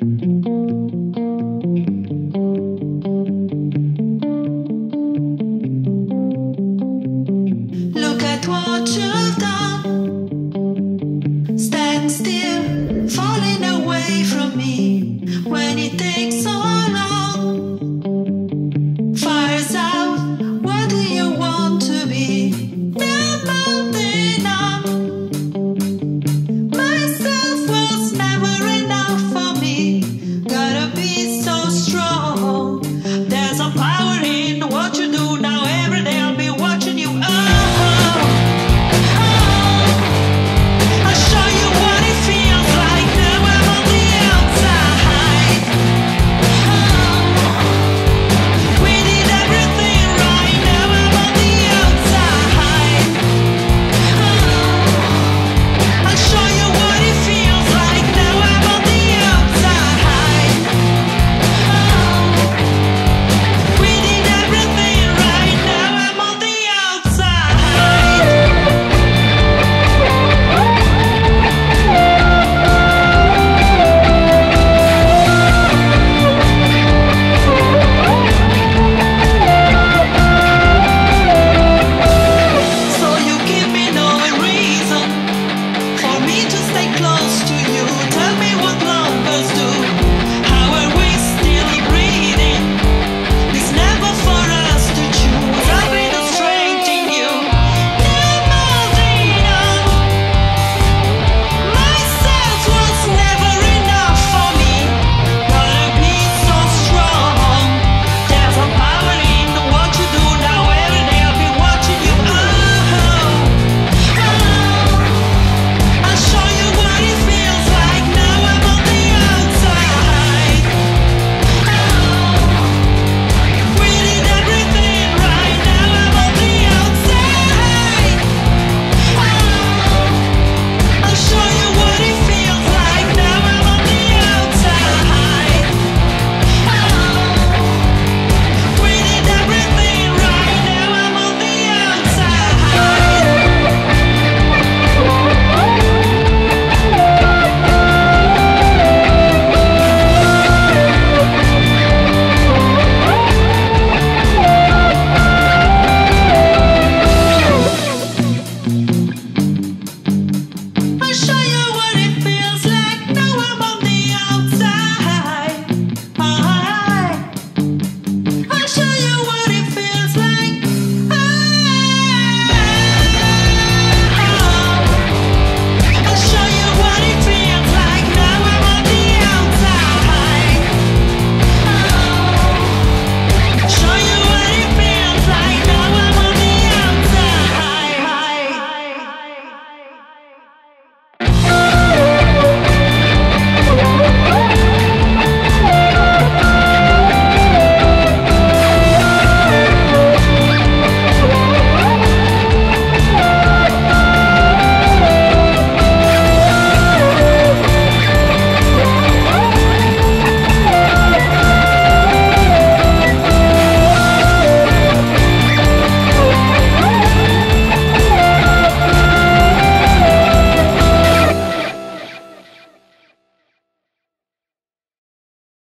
Look at what you've done. Stand still, falling away from me when it takes all.